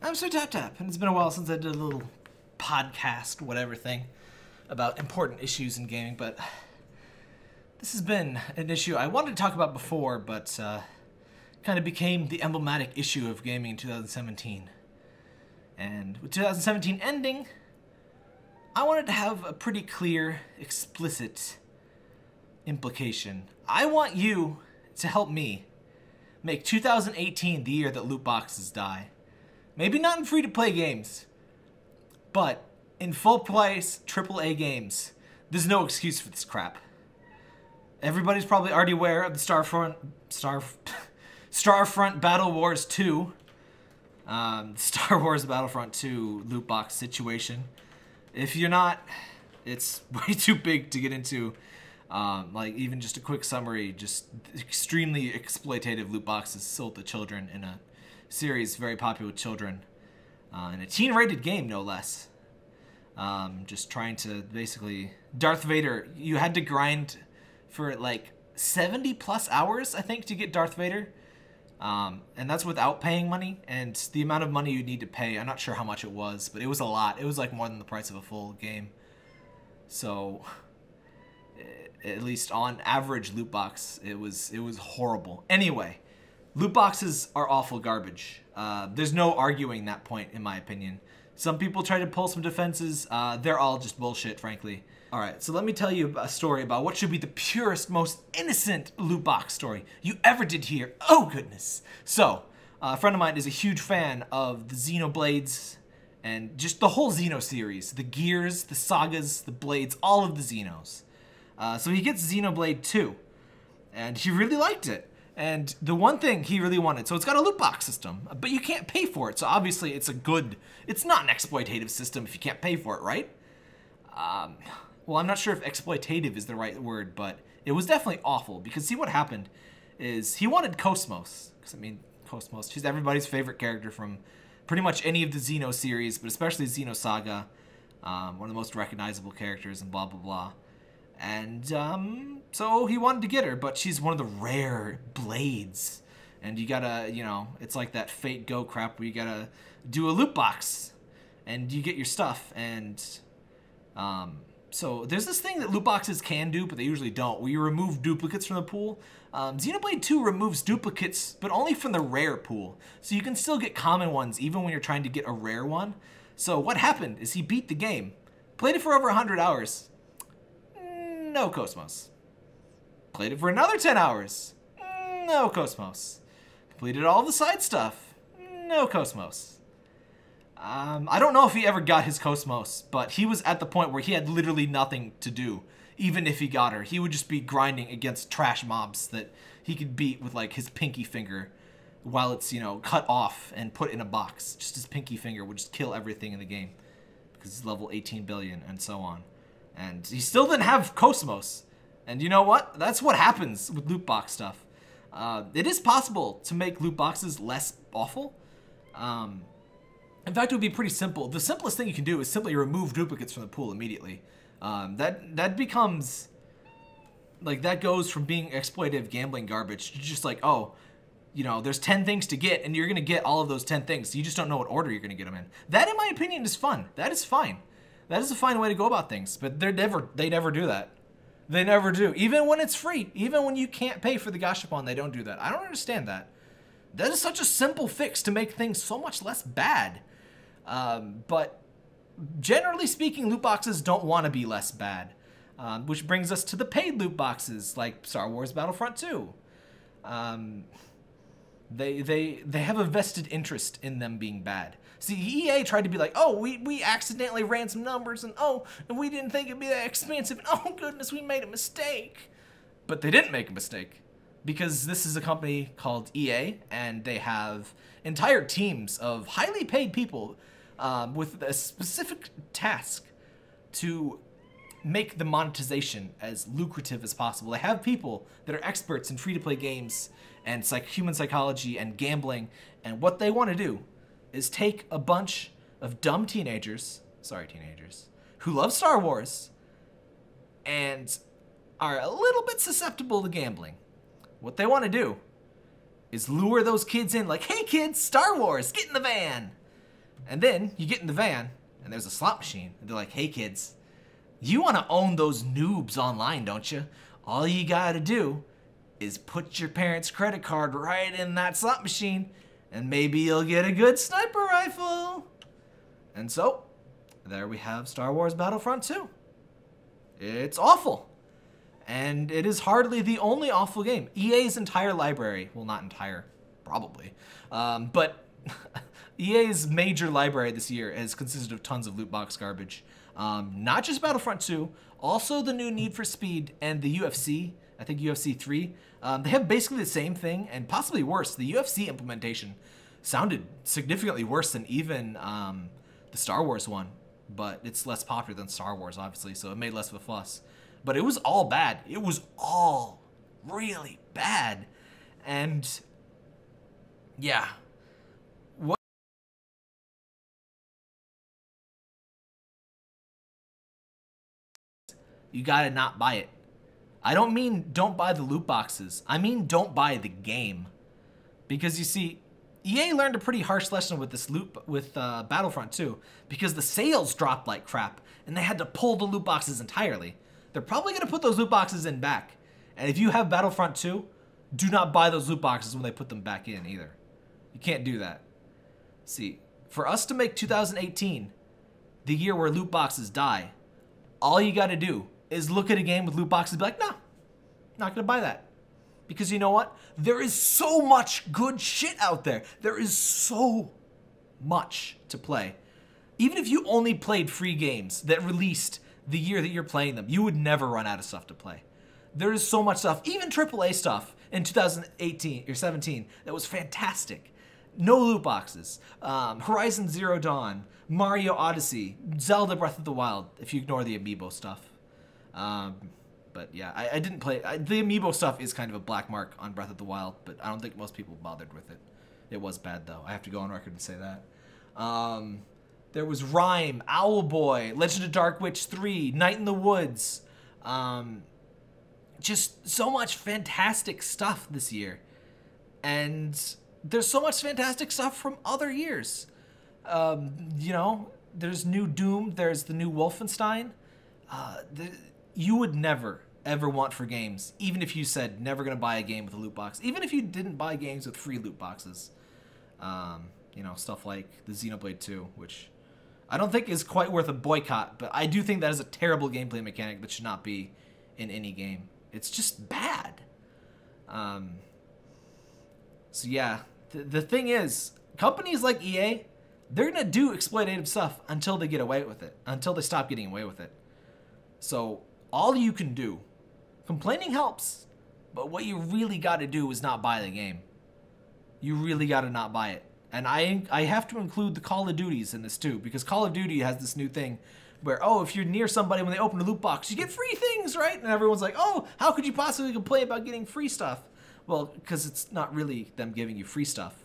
I'm SerTapTap, and it's been a while since I did a little podcast, whatever thing, about important issues in gaming, but this has been an issue I wanted to talk about before, but uh, kind of became the emblematic issue of gaming in 2017. And with 2017 ending, I wanted to have a pretty clear, explicit implication. I want you to help me make 2018 the year that loot boxes die. Maybe not in free to play games, but in full price AAA games, there's no excuse for this crap. Everybody's probably already aware of the Starfront Star Starfront Battle Wars 2, um, Star Wars Battlefront 2 loot box situation. If you're not, it's way too big to get into. Um, like even just a quick summary, just extremely exploitative loot boxes sold to children in a series very popular with children, uh, in a teen-rated game no less. Um, just trying to basically Darth Vader. You had to grind for like 70 plus hours, I think, to get Darth Vader. Um, and that's without paying money. And the amount of money you need to pay, I'm not sure how much it was, but it was a lot. It was like more than the price of a full game. So at least on average loot box, it was it was horrible. Anyway, loot boxes are awful garbage. Uh, there's no arguing that point, in my opinion. Some people try to pull some defenses. Uh, they're all just bullshit, frankly. All right, so let me tell you a story about what should be the purest, most innocent loot box story you ever did hear. Oh, goodness. So, uh, a friend of mine is a huge fan of the Xenoblades and just the whole Xeno series. The Gears, the Sagas, the Blades, all of the Xenos. Uh, so he gets Xenoblade 2, and he really liked it. And the one thing he really wanted, so it's got a loot box system, but you can't pay for it. So obviously it's a good, it's not an exploitative system if you can't pay for it, right? Um, well, I'm not sure if exploitative is the right word, but it was definitely awful because see what happened is he wanted KOS-MOS, because I mean, KOS-MOS, she's everybody's favorite character from pretty much any of the Xeno series, but especially Xenosaga, um, one of the most recognizable characters and blah, blah, blah. And um, so he wanted to get her, but she's one of the rare blades. And you gotta, you know, it's like that Fate Go crap where you gotta do a loot box and you get your stuff. And um, so there's this thing that loot boxes can do, but they usually don't, you remove duplicates from the pool. Um, Xenoblade 2 removes duplicates, but only from the rare pool. So you can still get common ones even when you're trying to get a rare one. So what happened is he beat the game, played it for over 100 hours, no KOS-MOS. Played it for another 10 hours. No KOS-MOS. Completed all the side stuff. No KOS-MOS. Um, I don't know if he ever got his KOS-MOS, but he was at the point where he had literally nothing to do, even if he got her. He would just be grinding against trash mobs that he could beat with like his pinky finger while it's, you know, cut off and put in a box. Just his pinky finger would just kill everything in the game because he's level 18 billion and so on. And he still didn't have KOS-MOS. And you know what? That's what happens with loot box stuff. Uh, it is possible to make loot boxes less awful. Um, in fact, it would be pretty simple. The simplest thing you can do is simply remove duplicates from the pool immediately. Um, that that becomes like that goes from being exploitative gambling garbage to just like oh, you know, there's 10 things to get and you're gonna get all of those 10 things. You just don't know what order you're gonna get them in. That, in my opinion, is fun. That is fine. That is a fine way to go about things, but they're never they never do that. They never do. Even when it's free, even when you can't pay for the gashapon, they don't do that. I don't understand that. That is such a simple fix to make things so much less bad. Um, but generally speaking, loot boxes don't want to be less bad. Um, which brings us to the paid loot boxes, like Star Wars Battlefront 2. Um, they they they have a vested interest in them being bad. See, EA tried to be like, oh, we, we accidentally ran some numbers, and oh, and we didn't think it'd be that expensive, and oh goodness, we made a mistake. But they didn't make a mistake because this is a company called EA, and they have entire teams of highly paid people um, with a specific task to make the monetization as lucrative as possible. They have people that are experts in free-to-play games and psych human psychology and gambling, and what they want to do is take a bunch of dumb teenagers, sorry teenagers, who love Star Wars and are a little bit susceptible to gambling. What they want to do is lure those kids in like, hey kids, Star Wars, get in the van. And then you get in the van, and there's a slot machine. And they're like, hey kids, you want to own those noobs online, don't you? All you got to do is put your parents' credit card right in that slot machine, and maybe you'll get a good sniper rifle. And so, there we have Star Wars Battlefront 2. It's awful. And it is hardly the only awful game. EA's entire library, well, not entire, probably, um, but EA's major library this year has consisted of tons of loot box garbage. Um, not just Battlefront 2, also the new Need for Speed and the UFC, I think UFC 3. Um, they have basically the same thing and possibly worse. The UFC implementation sounded significantly worse than even um, the Star Wars one, but it's less popular than Star Wars, obviously, so it made less of a fuss. But it was all bad. It was all really bad. And yeah. What you gotta not buy it. I don't mean don't buy the loot boxes. I mean don't buy the game. Because you see, EA learned a pretty harsh lesson with this loot with uh, Battlefront 2 because the sales dropped like crap and they had to pull the loot boxes entirely. They're probably going to put those loot boxes in back. And if you have Battlefront 2, do not buy those loot boxes when they put them back in either. You can't do that. See, for us to make 2018 the year where loot boxes die, all you got to do is look at a game with loot boxes and be like, no, not to buy that. Because you know what? There is so much good shit out there. There is so much to play. Even if you only played free games that released the year that you're playing them, you would never run out of stuff to play. There is so much stuff, even AAA stuff in 2018 or 17 that was fantastic. No loot boxes. Um, Horizon Zero Dawn, Mario Odyssey, Zelda Breath of the Wild, if you ignore the amiibo stuff. Um, but yeah, I, I didn't play. I, the amiibo stuff is kind of a black mark on Breath of the Wild, but I don't think most people bothered with it. It was bad though. I have to go on record and say that. Um, there was RiME, Owlboy, Legend of Dark Witch 3, Night in the Woods. Um, just so much fantastic stuff this year. And there's so much fantastic stuff from other years. Um, you know, there's new Doom, there's the new Wolfenstein. Uh, the, you would never ever want for games, even if you said never gonna buy a game with a loot box, even if you didn't buy games with free loot boxes. Um, you know, stuff like the Xenoblade 2, which I don't think is quite worth a boycott, but I do think that is a terrible gameplay mechanic that should not be in any game. It's just bad. Um, so yeah, the, the thing is, companies like EA, they're gonna do exploitative stuff until they get away with it, until they stop getting away with it. So all you can do Complaining helps, but what you really got to do is not buy the game. You really got to not buy it. And I I have to include the Call of Duties in this too, because Call of Duty has this new thing where, oh, if you're near somebody when they open a loot box, you get free things, right? And everyone's like, oh, how could you possibly complain about getting free stuff? Well, because it's not really them giving you free stuff.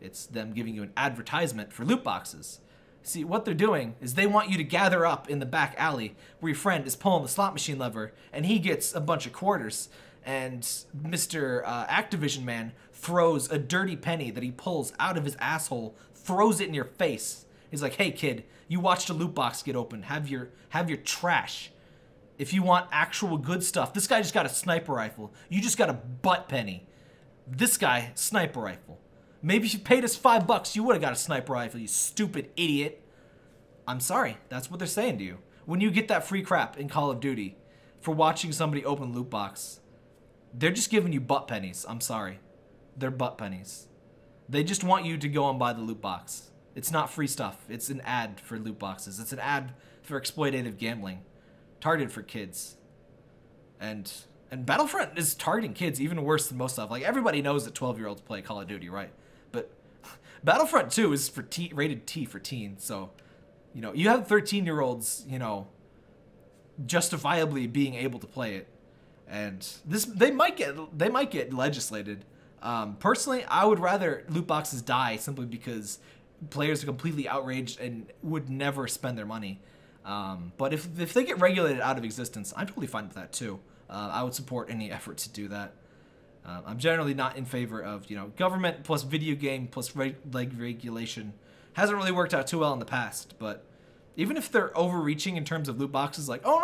It's them giving you an advertisement for loot boxes. See, what they're doing is they want you to gather up in the back alley where your friend is pulling the slot machine lever and he gets a bunch of quarters. And Mr. Uh, Activision Man throws a dirty penny that he pulls out of his asshole, throws it in your face. He's like, "Hey kid, you watched a loot box get open. Have your have your trash. If you want actual good stuff, this guy just got a sniper rifle. You just got a butt penny. This guy, sniper rifle. Maybe if you paid us five bucks, you would have got a sniper rifle, you stupid idiot. I'm sorry, that's what they're saying to you. When you get that free crap in Call of Duty for watching somebody open loot box, they're just giving you butt pennies. I'm sorry. They're butt pennies. They just want you to go and buy the loot box. It's not free stuff. It's an ad for loot boxes. It's an ad for exploitative gambling, targeted for kids. And and Battlefront is targeting kids even worse than most stuff. Like everybody knows that 12 year olds play Call of Duty, right? Battlefront 2 is for T, rated T for teens, so you know you have 13 year olds, you know, justifiably being able to play it, and this they might get they might get legislated. Um, personally, I would rather loot boxes die simply because players are completely outraged and would never spend their money. Um, but if if they get regulated out of existence, I'm totally fine with that too. Uh, I would support any effort to do that. Uh, I'm generally not in favor of you know government plus video game plus reg- like regulation Hasn't really worked out too well in the past, but even if they're overreaching in terms of loot boxes, like, oh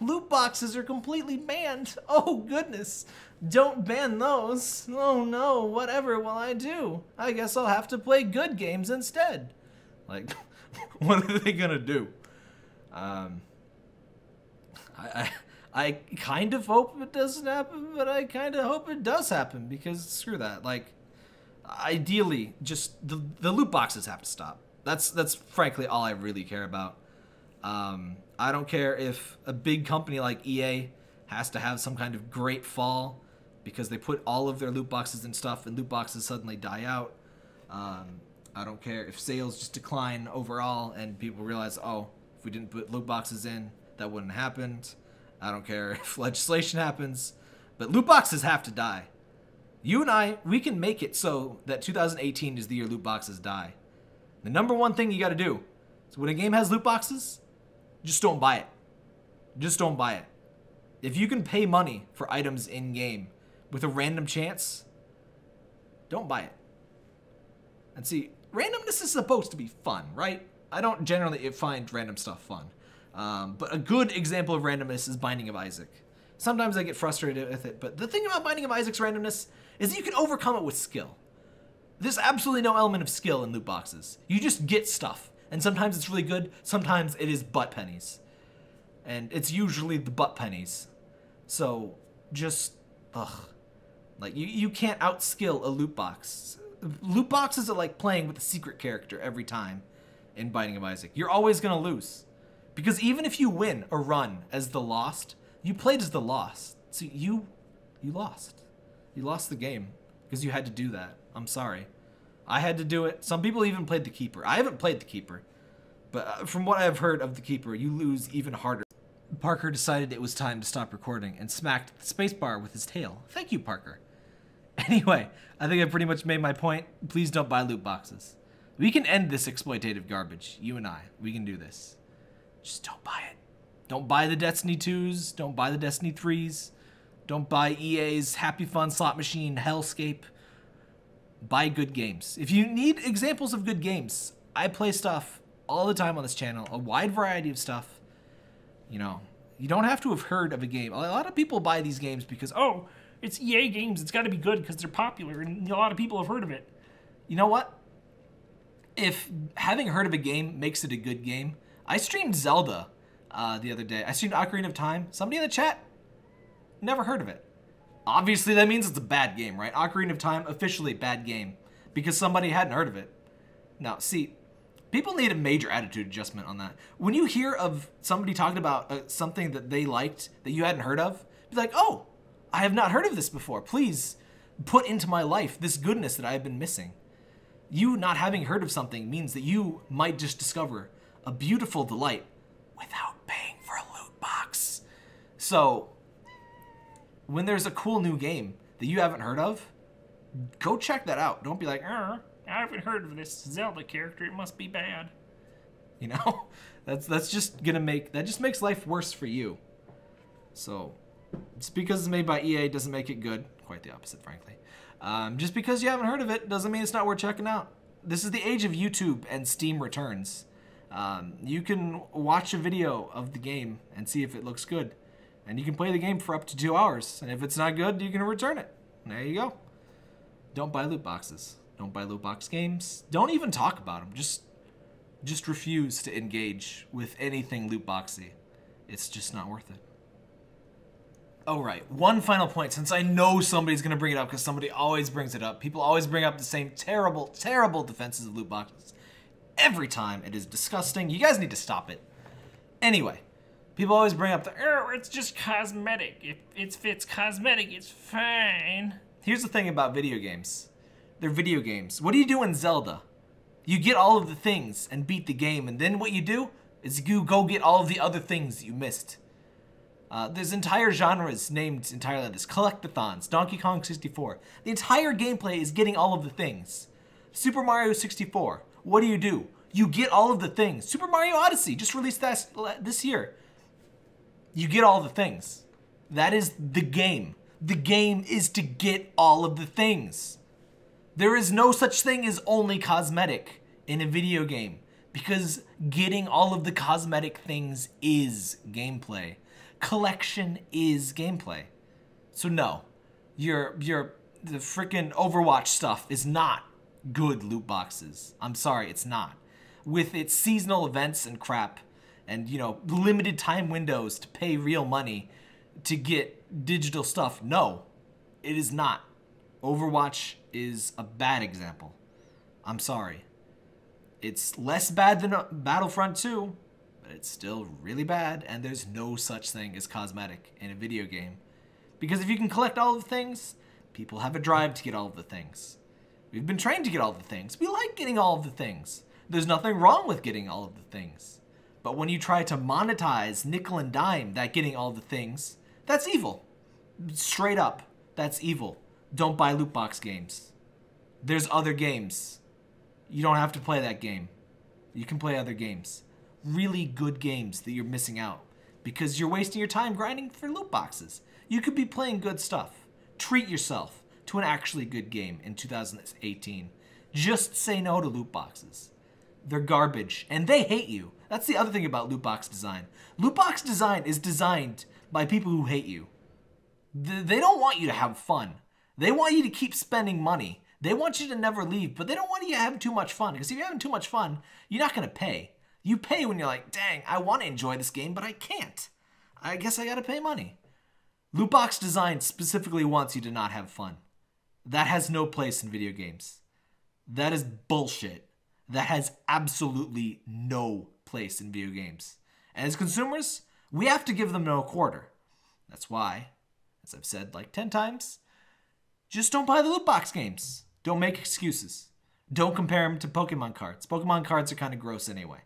no, loot boxes are completely banned. Oh goodness, don't ban those. Oh no, whatever will I do? I guess I'll have to play good games instead. Like, what are they gonna do? Um, I, I, I kind of hope it doesn't happen, but I kind of hope it does happen because screw that. Like, ideally, just the the loot boxes have to stop. That's that's frankly all I really care about. Um, I don't care if a big company like EA has to have some kind of great fall because they put all of their loot boxes and stuff, and loot boxes suddenly die out. Um, I don't care if sales just decline overall and people realize, oh, if we didn't put loot boxes in, that wouldn't have happened. I don't care if legislation happens, but loot boxes have to die. You and I, we can make it so that 2018 is the year loot boxes die. The number one thing you got to do is when a game has loot boxes, just don't buy it. Just don't buy it. If you can pay money for items in game with a random chance, don't buy it. And see, randomness is supposed to be fun, right? I don't generally find random stuff fun. Um, but a good example of randomness is Binding of Isaac. Sometimes I get frustrated with it, but the thing about Binding of Isaac's randomness is that you can overcome it with skill. There's absolutely no element of skill in loot boxes. You just get stuff. And sometimes it's really good, sometimes it is butt pennies. And it's usually the butt pennies. So just ugh. Like you, you can't outskill a loot box. Loot boxes are like playing with a secret character every time in Binding of Isaac. You're always gonna lose. Because even if you win a run as the lost, you played as the lost. So you you lost. You lost the game because you had to do that. I'm sorry. I had to do it. Some people even played the keeper. I haven't played the keeper. But uh, from what I've heard of the keeper, you lose even harder. Parker decided it was time to stop recording and smacked the spacebar with his tail. Thank you, Parker. Anyway, I think I pretty much made my point. Please don't buy loot boxes. We can end this exploitative garbage. You and I. We can do this. Just don't buy it. Don't buy the Destiny 2s. Don't buy the Destiny 3s. Don't buy EA's Happy Fun slot machine Hellscape. Buy good games. If you need examples of good games, I play stuff all the time on this channel, a wide variety of stuff. You know, you don't have to have heard of a game. A lot of people buy these games because, oh, it's EA games. It's got to be good because they're popular and a lot of people have heard of it. You know what? If having heard of a game makes it a good game, I streamed Zelda uh, the other day. I streamed Ocarina of Time. Somebody in the chat never heard of it. Obviously, that means it's a bad game, right? Ocarina of Time, officially bad game because somebody hadn't heard of it. Now, see, people need a major attitude adjustment on that. When you hear of somebody talking about uh, something that they liked that you hadn't heard of, be like, oh, I have not heard of this before. Please put into my life this goodness that I have been missing. You not having heard of something means that you might just discover a beautiful delight without paying for a loot box. So, when there's a cool new game that you haven't heard of, go check that out. Don't be like, I haven't heard of this Zelda character. It must be bad. You know, that's that's just gonna make that just makes life worse for you. So, just because it's made by EA doesn't make it good. Quite the opposite, frankly. Um, just because you haven't heard of it doesn't mean it's not worth checking out. This is the age of YouTube and Steam returns. Um, you can watch a video of the game and see if it looks good. And you can play the game for up to two hours. And if it's not good, you can return it. There you go. Don't buy loot boxes. Don't buy loot box games. Don't even talk about them. Just, just refuse to engage with anything loot boxy. It's just not worth it. Oh, right. One final point, since I know somebody's going to bring it up because somebody always brings it up. People always bring up the same terrible, terrible defenses of loot boxes. Every time. It is disgusting. You guys need to stop it. Anyway, people always bring up the, oh, it's just cosmetic. If it's, if it's cosmetic, it's fine. Here's the thing about video games. They're video games. What do you do in Zelda? You get all of the things and beat the game, and then what you do is you go get all of the other things you missed. Uh, there's entire genres named entirely this. Collectathons, Donkey Kong 64. The entire gameplay is getting all of the things. Super Mario 64. What do you do? You get all of the things. Super Mario Odyssey just released that this year. You get all the things. That is the game. The game is to get all of the things. There is no such thing as only cosmetic in a video game because getting all of the cosmetic things is gameplay. Collection is gameplay. So no, your your the freaking Overwatch stuff is not good loot boxes. I'm sorry, it's not. With its seasonal events and crap and you know, limited time windows to pay real money to get digital stuff. No, it is not. Overwatch is a bad example. I'm sorry. It's less bad than uh, Battlefront 2, but it's still really bad, and there's no such thing as cosmetic in a video game. Because if you can collect all the things, people have a drive to get all of the things. We've been trained to get all the things. We like getting all of the things. There's nothing wrong with getting all of the things. But when you try to monetize nickel and dime that getting all the things, that's evil. Straight up, that's evil. Don't buy loot box games. There's other games. You don't have to play that game. You can play other games. Really good games that you're missing out because you're wasting your time grinding for loot boxes. You could be playing good stuff. Treat yourself to an actually good game in 2018. Just say no to loot boxes. They're garbage and they hate you. That's the other thing about loot box design. Loot box design is designed by people who hate you. They don't want you to have fun. They want you to keep spending money. They want you to never leave, but they don't want you to have too much fun. Because if you're having too much fun, you're not going to pay. You pay when you're like, dang, I want to enjoy this game, but I can't. I guess I got to pay money. Loot box design specifically wants you to not have fun. That has no place in video games. That is bullshit. That has absolutely no place in video games. And as consumers, we have to give them no quarter. That's why, as I've said like 10 times, just don't buy the loot box games. Don't make excuses. Don't compare them to Pokemon cards. Pokemon cards are kind of gross anyway.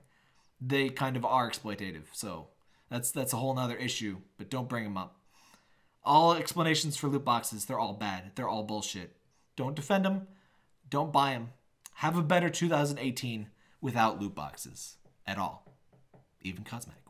They kind of are exploitative, so that's that's a whole nother issue, but don't bring them up. All explanations for loot boxes, they're all bad. They're all bullshit. Don't defend them. Don't buy them. Have a better 2018 without loot boxes at all, even cosmetic.